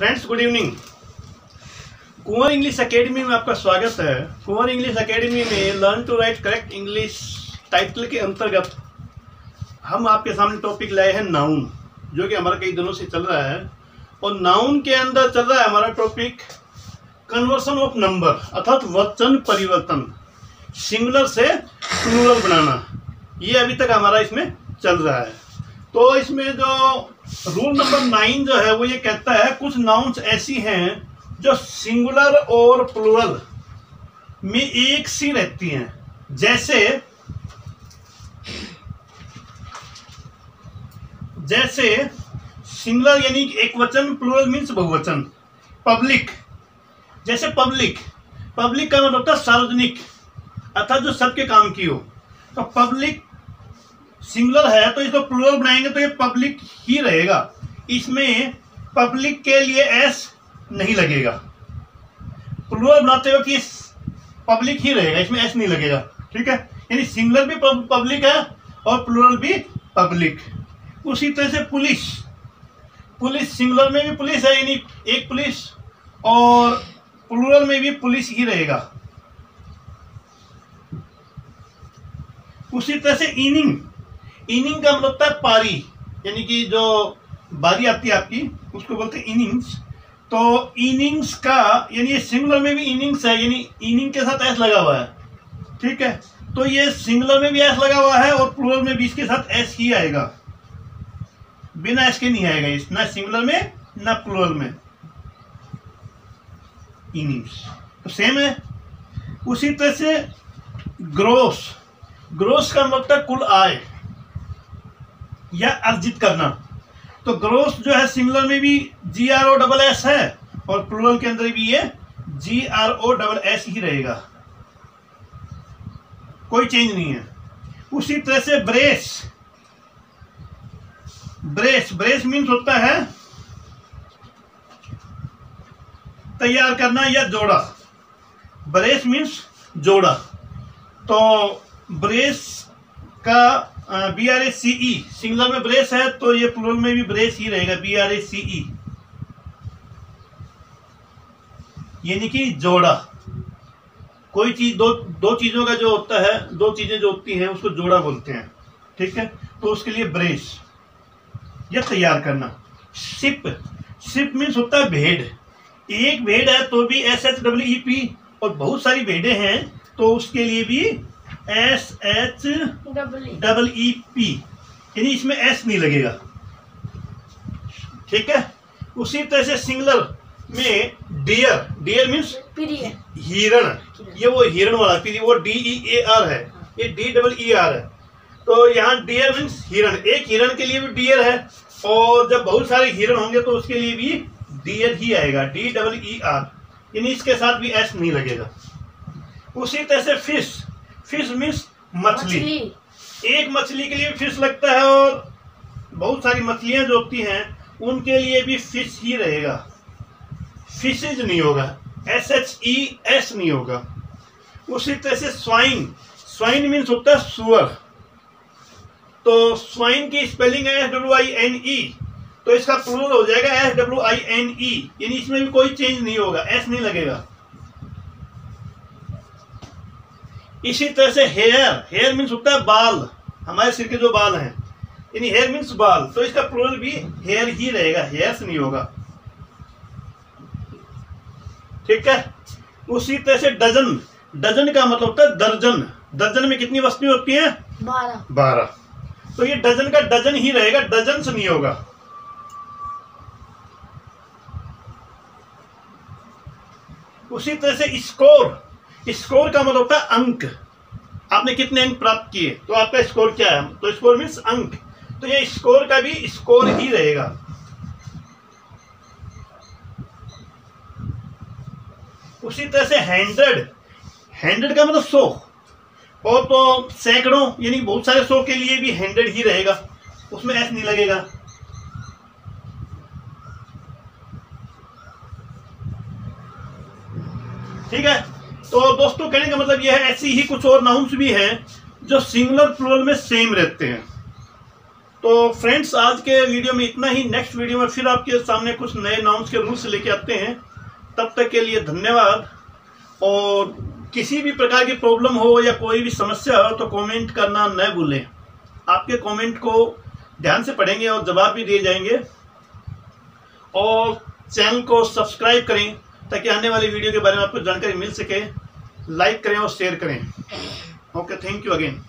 Friends good evening Kunwar English Academy में आपका स्वागत है। कुंवर इंग्लिश एकेडमी में learn to write correct English title के अंतर्गत हम आपके सामने टॉपिक लाए हैं नाउन जो कि हमारा कई दिनों से चल रहा है। और नाउन के अंदर चल रहा है हमारा टॉपिक कन्वर्सन ऑफ़ नंबर अर्थात वचन परिवर्तन सिंगुलर से प्लूरल बनाना। ये अभी तक हमारा इसमें चल रहा है। तो इसमें जो रूल नंबर नाइन जो है, वो ये कहता है, कुछ नाउन्स ऐसी हैं जो सिंगुलर और प्लूरल में एक सी रहती हैं। जैसे जैसे सिंगुलर यानी एक वचन प्लूरल मीन्स बहुवचन। पब्लिक जैसे पब्लिक पब्लिक का मतलब होता है सार्वजनिक, अर्थात जो सबके काम की हो। तो पब्लिक सिंगुलर है तो इसको प्लूरल बनाएँगे तो ये पब्लिक ही रहेगा। इसमें पब्लिक के लिए एस नहीं लगेगा। प्लूरल बनाते हो कि पब्लिक ही रहेगा, इसमें एस नहीं लगेगा, ठीक है? यानी सिंगुलर भी पब्लिक है और प्लूरल भी पब्लिक उसी तरह से पुलिस पुलिस सिंगुलर में भी पुलिस है, यानी एक पुलिस और प्लूरल में भी पुलिस ही रहेगा। उसी तरह से इनिंग इनिंग का मतलब होता है पारी, यानी कि जो बारी आती है आपकी, उसको बोलते हैं इनिंग्स तो इनिंग्स का, यानी ये सिंगुलर में भी इनिंग्स है, यानी इनिंग के साथ एस लगा हुआ है। ठीक है? तो ये सिंगुलर में भी एस लगा हुआ है और प्लूरल में भी इसके साथ एस ही आएगा। बिना एस के नहीं आएगा इस ना सिंगुलर में, ना प्लूरल में। इनिंग्स तो सेम है। उसी तरह से ग्रोस ग्रोस का मतलब कुल आय। या अर्जित करना। तो ग्रोस जो है सिंगुलर में भी G R O double S है और प्लूरल के अंदर भी ये G R O double S ही रहेगा। कोई चेंज नहीं है। उसी तरह से ब्रेस ब्रेस ब्रेस मीन्स होता है तैयार करना या जोड़ा। ब्रेस मीन्स जोड़ा। तो ब्रेस का B R A C E singular में ब्रेस है तो ये प्लूरल में भी ब्रेस ही रहेगा बी आर ए सी ई यानी कि जोड़ा। कोई चीज़, दो दो चीज़ों का जो होता है, दो चीज़ें जो होती हैं, उसको जोड़ा बोलते हैं, ठीक है? तो उसके लिए ब्रेस, या तैयार करना। सिप सिप मीन्स होता है भेड़ एक भेड़ है तो भी S H W E P और बहुत सारी भेड़े हैं तो उसके लिए भी S H double E P यानी इसमें एस नहीं लगेगा। ठीक है? उसी तरह से सिंगलर में डियर डियर मीन्स हिरण। ये वो हिरण वाला वो डी ई ए आर है। ये डी डबल ई आर है। तो यहाँ डियर मीन्स हिरण। एक हिरण के लिए भी डियर है और जब बहुत सारे हिरण होंगे तो उसके लिए भी डियर ही आएगा। डी डबल ई आर यानी इसके साथ भी एस नहीं लगेगा। उसी तरह से फ़िश फ़िश मीन्स मछली। एक मछली के लिए फ़िश लगता है और बहुत सारी मछलियाँ जो होती हैं उनके लिए भी फ़िश ही रहेगा। फिशेज नहीं होगा। एस एच ई एस नहीं होगा। उसी तरह से स्वाइन स्वाइन मीन्स होता है सुअर। तो स्वाइन की स्पेलिंग है S W I N E तो इसका प्लूरल हो जाएगा S W I N E यानी इसमें भी कोई चेंज नहीं होगा। एस नहीं लगेगा। इसी तरह से हेयर हेयर मीन्स होता है बाल. हमारे सिर के जो बाल हैं यानी हेयर मीन्स बाल. तो इसका प्लूरल भी हेयर ही रहेगा. हेयर्स नहीं होगा. ठीक है? उसी तरह से डजन डजन का मतलब होता है दर्जन. दर्जन में कितनी वस्तुएँ होती हैं? बारह। बारह. तो ये डजन का डजन ही रहेगा. डजन से नहीं होगा. उसी तरह से स्कोर स्कोर का मतलब होता है अंक। आपने कितने अंक प्राप्त किए? तो आपका स्कोर क्या है? तो स्कोर मीन्स अंक। तो ये स्कोर का भी स्कोर ही रहेगा। उसी तरह से हंड्रेड। हंड्रेड का मतलब सौ। और तो सैकड़ों, यानी बहुत सारे सौ के लिए भी हंड्रेड ही रहेगा। उसमें एस नहीं लगेगा। ठीक है? तो दोस्तों, कहने का मतलब यह है, ऐसी ही कुछ और नाउन्स भी हैं जो सिंगुलर प्लूरल में सेम रहते हैं। तो फ्रेंड्स आज के वीडियो में इतना ही। नेक्स्ट वीडियो में फिर आपके सामने कुछ नए नाउंस के रूल्स लेके आते हैं। तब तक के लिए धन्यवाद। और किसी भी प्रकार की प्रॉब्लम हो या कोई भी समस्या हो तो कमेंट करना न भूलें। आपके कमेंट को ध्यान से पढ़ेंगे और जवाब भी दिए जाएँगे। और चैनल को सब्सक्राइब करें। ताकि आने वाली वीडियो के बारे में आपको जानकारी मिल सके। लाइक करें और शेयर करें। Okay thank you again